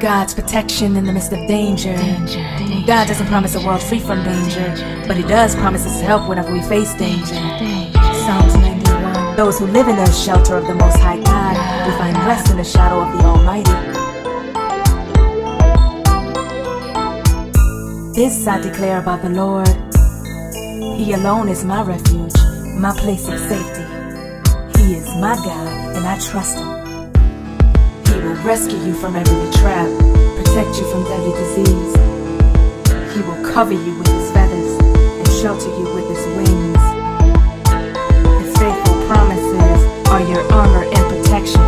God's protection in the midst of danger. God doesn't promise a world free from danger, but He does promise His help whenever we face danger. Psalms 91. Those who live in the shelter of the Most High God will find rest in the shadow of the Almighty. This I declare about the Lord. He alone is my refuge, my place of safety. He is my God, and I trust Him. Rescue you from every trap, protect you from deadly disease. He will cover you with His feathers and shelter you with His wings. His faithful promises are your armor and protection.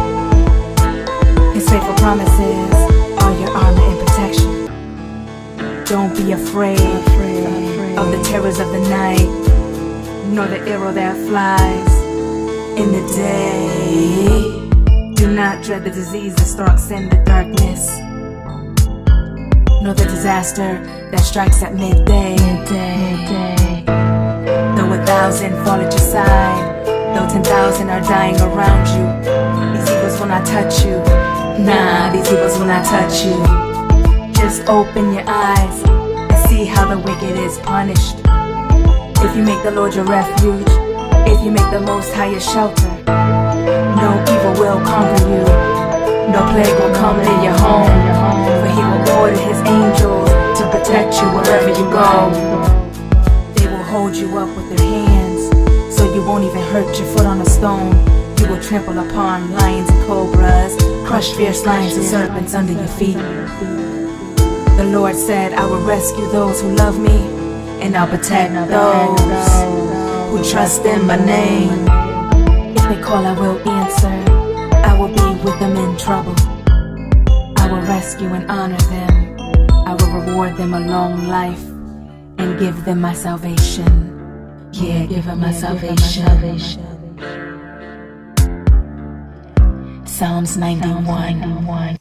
His faithful promises are your armor and protection. Don't be afraid, of the terrors of the night, nor the arrow that flies in the day. Not dread the disease that stalks in the darkness, nor the disaster that strikes at midday. Though a thousand fall at your side, though ten thousand are dying around you, these evils will not touch you. Nah, these evils will not touch you. Just open your eyes and see how the wicked is punished. If you make the Lord your refuge, if you make the Most High your shelter, evil will conquer you, no plague will come near your home, for He will order His angels to protect you wherever you go. They will hold you up with their hands, so you won't even hurt your foot on a stone. You will trample upon lions and cobras, crush fierce lions and serpents under your feet. The Lord said, I will rescue those who love me, and I'll protect those who trust in my name. They call, I will answer. I will be with them in trouble. I will rescue and honor them. I will reward them a long life and give them my salvation. Yeah, give them my salvation. Psalms 91.